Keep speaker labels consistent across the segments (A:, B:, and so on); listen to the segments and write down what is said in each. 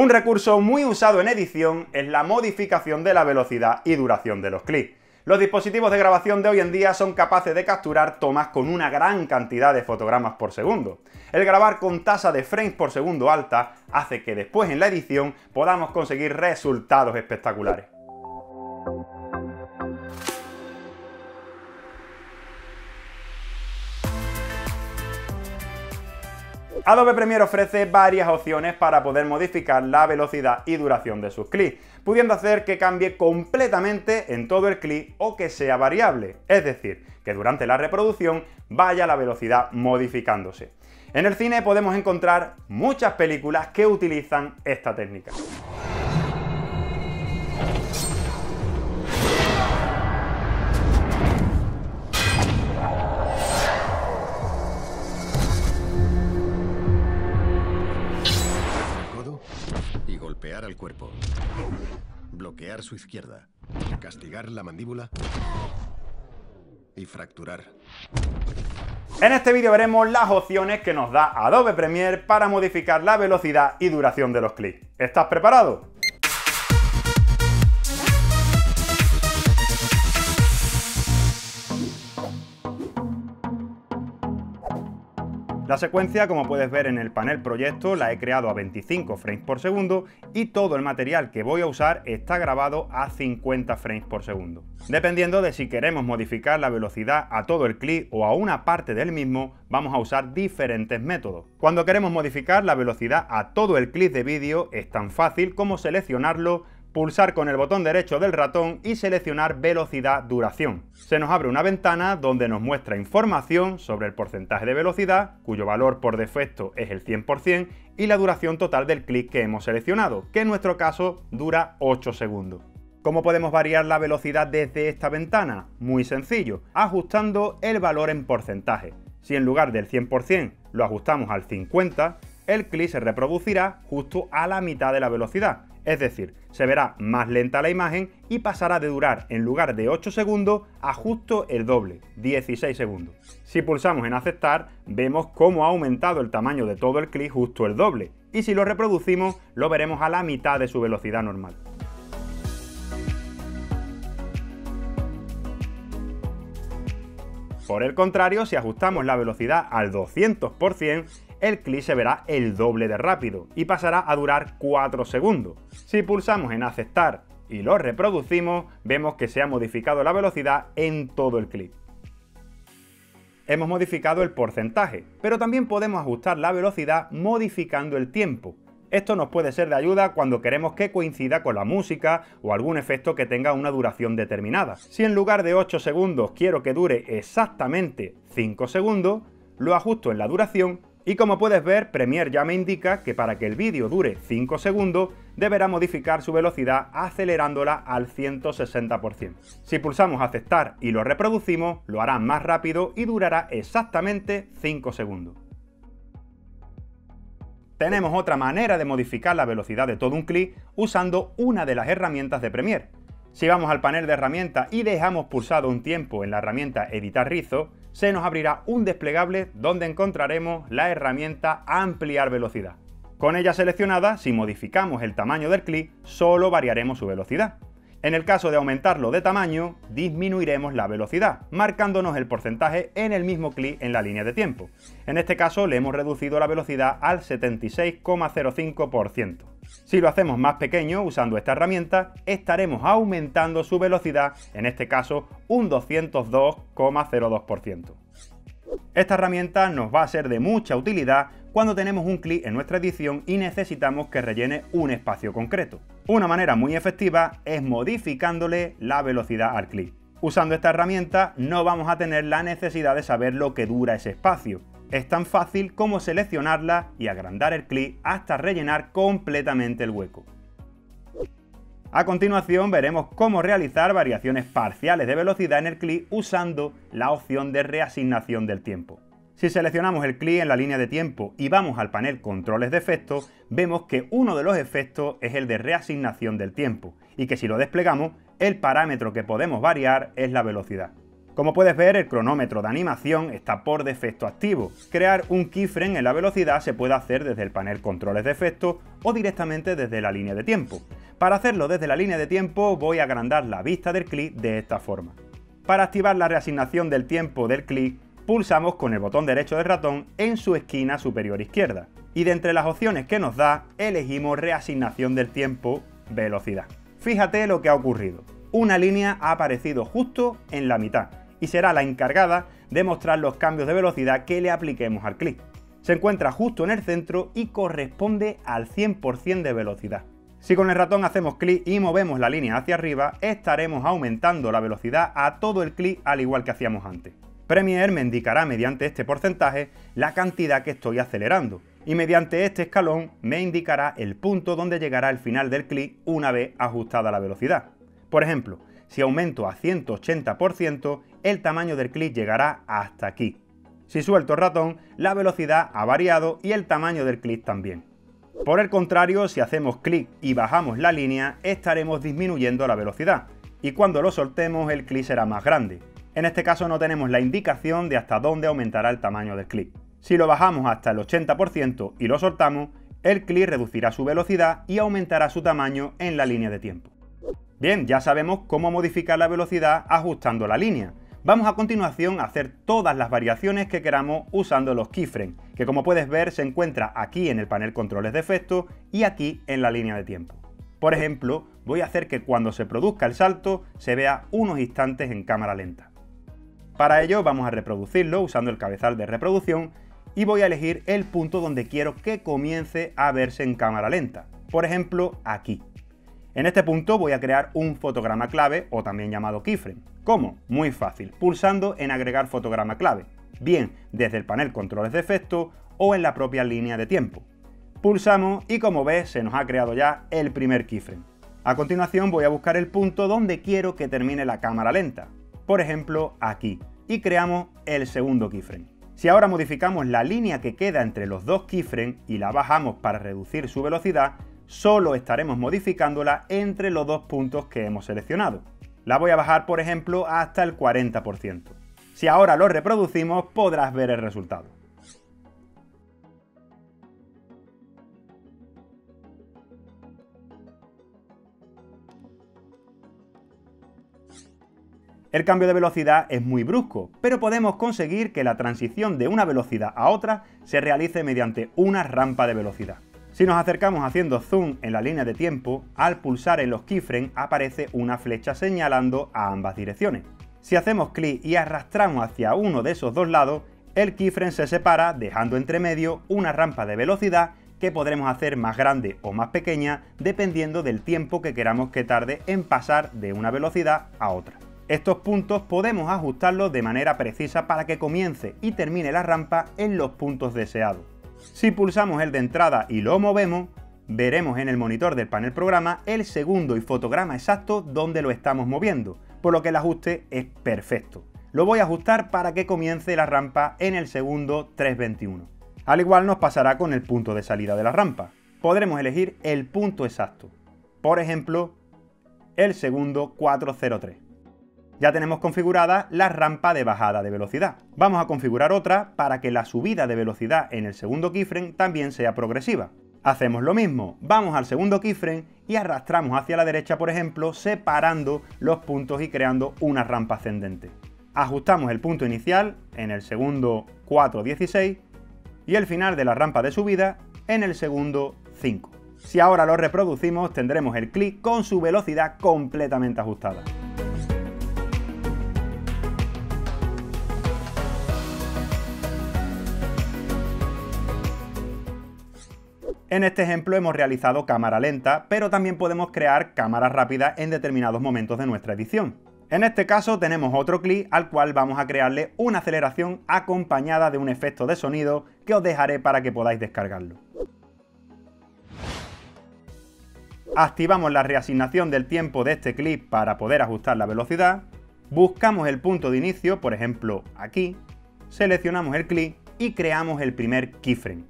A: Un recurso muy usado en edición es la modificación de la velocidad y duración de los clics. Los dispositivos de grabación de hoy en día son capaces de capturar tomas con una gran cantidad de fotogramas por segundo. El grabar con tasa de frames por segundo alta hace que después en la edición podamos conseguir resultados espectaculares. Adobe Premiere ofrece varias opciones para poder modificar la velocidad y duración de sus clics, pudiendo hacer que cambie completamente en todo el clip o que sea variable, es decir, que durante la reproducción vaya la velocidad modificándose. En el cine podemos encontrar muchas películas que utilizan esta técnica.
B: Bloquear su izquierda. Castigar la mandíbula. Y fracturar.
A: En este vídeo veremos las opciones que nos da Adobe Premiere para modificar la velocidad y duración de los clics. ¿Estás preparado? La secuencia, como puedes ver en el panel proyecto, la he creado a 25 frames por segundo y todo el material que voy a usar está grabado a 50 frames por segundo. Dependiendo de si queremos modificar la velocidad a todo el clip o a una parte del mismo, vamos a usar diferentes métodos. Cuando queremos modificar la velocidad a todo el clip de vídeo es tan fácil como seleccionarlo, pulsar con el botón derecho del ratón y seleccionar velocidad duración. Se nos abre una ventana donde nos muestra información sobre el porcentaje de velocidad, cuyo valor por defecto es el 100%, y la duración total del clic que hemos seleccionado, que en nuestro caso dura 8 segundos. ¿Cómo podemos variar la velocidad desde esta ventana? Muy sencillo, ajustando el valor en porcentaje. Si en lugar del 100% lo ajustamos al 50%, el clic se reproducirá justo a la mitad de la velocidad, es decir, se verá más lenta la imagen y pasará de durar en lugar de 8 segundos a justo el doble, 16 segundos. Si pulsamos en aceptar, vemos cómo ha aumentado el tamaño de todo el clip justo el doble, y si lo reproducimos, lo veremos a la mitad de su velocidad normal. Por el contrario, si ajustamos la velocidad al 200%, el clip se verá el doble de rápido y pasará a durar 4 segundos. Si pulsamos en aceptar y lo reproducimos, vemos que se ha modificado la velocidad en todo el clip. Hemos modificado el porcentaje, pero también podemos ajustar la velocidad modificando el tiempo. Esto nos puede ser de ayuda cuando queremos que coincida con la música o algún efecto que tenga una duración determinada. Si en lugar de 8 segundos quiero que dure exactamente 5 segundos, lo ajusto en la duración y como puedes ver, Premiere ya me indica que para que el vídeo dure 5 segundos, deberá modificar su velocidad acelerándola al 160%. Si pulsamos aceptar y lo reproducimos, lo hará más rápido y durará exactamente 5 segundos. Tenemos otra manera de modificar la velocidad de todo un clip usando una de las herramientas de Premiere. Si vamos al panel de herramientas y dejamos pulsado un tiempo en la herramienta Editar Rizo, se nos abrirá un desplegable donde encontraremos la herramienta Ampliar velocidad. Con ella seleccionada, si modificamos el tamaño del clip, solo variaremos su velocidad. En el caso de aumentarlo de tamaño, disminuiremos la velocidad, marcándonos el porcentaje en el mismo clic en la línea de tiempo. En este caso le hemos reducido la velocidad al 76,05%. Si lo hacemos más pequeño usando esta herramienta, estaremos aumentando su velocidad, en este caso un 202,02%. Esta herramienta nos va a ser de mucha utilidad cuando tenemos un clic en nuestra edición y necesitamos que rellene un espacio concreto. Una manera muy efectiva es modificándole la velocidad al clic. Usando esta herramienta no vamos a tener la necesidad de saber lo que dura ese espacio. Es tan fácil como seleccionarla y agrandar el clic hasta rellenar completamente el hueco. A continuación veremos cómo realizar variaciones parciales de velocidad en el clic usando la opción de reasignación del tiempo. Si seleccionamos el clic en la línea de tiempo y vamos al panel Controles de efectos, vemos que uno de los efectos es el de reasignación del tiempo y que si lo desplegamos, el parámetro que podemos variar es la velocidad. Como puedes ver, el cronómetro de animación está por defecto activo. Crear un keyframe en la velocidad se puede hacer desde el panel controles de efecto o directamente desde la línea de tiempo. Para hacerlo desde la línea de tiempo voy a agrandar la vista del clic de esta forma. Para activar la reasignación del tiempo del clic, pulsamos con el botón derecho del ratón en su esquina superior izquierda. Y de entre las opciones que nos da, elegimos reasignación del tiempo, velocidad. Fíjate lo que ha ocurrido. Una línea ha aparecido justo en la mitad y será la encargada de mostrar los cambios de velocidad que le apliquemos al clic. Se encuentra justo en el centro y corresponde al 100% de velocidad. Si con el ratón hacemos clic y movemos la línea hacia arriba, estaremos aumentando la velocidad a todo el clic al igual que hacíamos antes. Premiere me indicará mediante este porcentaje la cantidad que estoy acelerando y mediante este escalón me indicará el punto donde llegará el final del clic una vez ajustada la velocidad. Por ejemplo, si aumento a 180%, el tamaño del clic llegará hasta aquí. Si suelto el ratón, la velocidad ha variado y el tamaño del clic también. Por el contrario, si hacemos clic y bajamos la línea, estaremos disminuyendo la velocidad, y cuando lo soltemos el clic será más grande. En este caso no tenemos la indicación de hasta dónde aumentará el tamaño del clic. Si lo bajamos hasta el 80% y lo soltamos, el clic reducirá su velocidad y aumentará su tamaño en la línea de tiempo. Bien, ya sabemos cómo modificar la velocidad ajustando la línea. Vamos a continuación a hacer todas las variaciones que queramos usando los keyframes, que como puedes ver se encuentra aquí en el panel controles de efecto y aquí en la línea de tiempo. Por ejemplo, voy a hacer que cuando se produzca el salto se vea unos instantes en cámara lenta. Para ello vamos a reproducirlo usando el cabezal de reproducción y voy a elegir el punto donde quiero que comience a verse en cámara lenta. Por ejemplo, aquí. En este punto voy a crear un fotograma clave o también llamado keyframe. ¿Cómo? Muy fácil, pulsando en agregar fotograma clave, bien desde el panel controles de efecto o en la propia línea de tiempo. Pulsamos y como ves se nos ha creado ya el primer keyframe. A continuación voy a buscar el punto donde quiero que termine la cámara lenta, por ejemplo aquí, y creamos el segundo keyframe. Si ahora modificamos la línea que queda entre los dos keyframes y la bajamos para reducir su velocidad, solo estaremos modificándola entre los dos puntos que hemos seleccionado. La voy a bajar, por ejemplo, hasta el 40%. Si ahora lo reproducimos, podrás ver el resultado. El cambio de velocidad es muy brusco, pero podemos conseguir que la transición de una velocidad a otra se realice mediante una rampa de velocidad. Si nos acercamos haciendo zoom en la línea de tiempo, al pulsar en los keyframes aparece una flecha señalando a ambas direcciones. Si hacemos clic y arrastramos hacia uno de esos dos lados, el keyframe se separa dejando entre medio una rampa de velocidad que podremos hacer más grande o más pequeña dependiendo del tiempo que queramos que tarde en pasar de una velocidad a otra. Estos puntos podemos ajustarlos de manera precisa para que comience y termine la rampa en los puntos deseados. Si pulsamos el de entrada y lo movemos, veremos en el monitor del panel programa el segundo y fotograma exacto donde lo estamos moviendo, por lo que el ajuste es perfecto. Lo voy a ajustar para que comience la rampa en el segundo 321. Al igual nos pasará con el punto de salida de la rampa. Podremos elegir el punto exacto. Por ejemplo, el segundo 403 ya tenemos configurada la rampa de bajada de velocidad. Vamos a configurar otra para que la subida de velocidad en el segundo keyframe también sea progresiva. Hacemos lo mismo, vamos al segundo keyframe y arrastramos hacia la derecha, por ejemplo, separando los puntos y creando una rampa ascendente. Ajustamos el punto inicial en el segundo 4.16 y el final de la rampa de subida en el segundo 5. Si ahora lo reproducimos tendremos el clic con su velocidad completamente ajustada. En este ejemplo hemos realizado cámara lenta, pero también podemos crear cámara rápida en determinados momentos de nuestra edición. En este caso tenemos otro clic al cual vamos a crearle una aceleración acompañada de un efecto de sonido que os dejaré para que podáis descargarlo. Activamos la reasignación del tiempo de este clip para poder ajustar la velocidad, buscamos el punto de inicio, por ejemplo aquí, seleccionamos el clic y creamos el primer keyframe.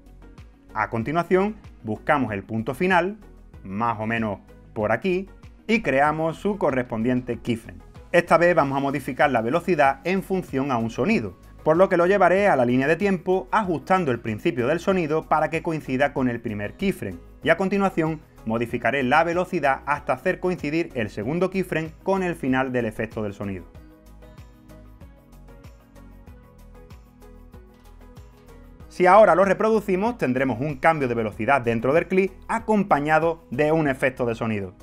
A: A continuación, buscamos el punto final, más o menos por aquí, y creamos su correspondiente keyframe. Esta vez vamos a modificar la velocidad en función a un sonido, por lo que lo llevaré a la línea de tiempo ajustando el principio del sonido para que coincida con el primer keyframe, y a continuación modificaré la velocidad hasta hacer coincidir el segundo keyframe con el final del efecto del sonido. Si ahora lo reproducimos, tendremos un cambio de velocidad dentro del clip acompañado de un efecto de sonido.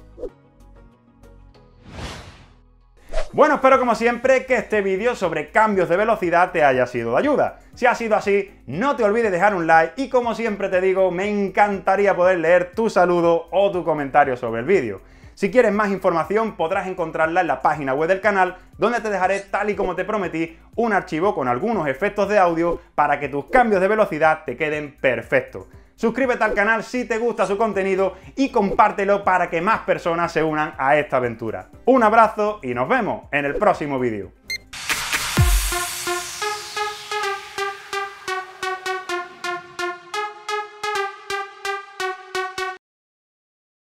A: Bueno, espero como siempre que este vídeo sobre cambios de velocidad te haya sido de ayuda. Si ha sido así, no te olvides dejar un like y como siempre te digo, me encantaría poder leer tu saludo o tu comentario sobre el vídeo. Si quieres más información podrás encontrarla en la página web del canal, donde te dejaré, tal y como te prometí, un archivo con algunos efectos de audio para que tus cambios de velocidad te queden perfectos. Suscríbete al canal si te gusta su contenido y compártelo para que más personas se unan a esta aventura. Un abrazo y nos vemos en el próximo vídeo.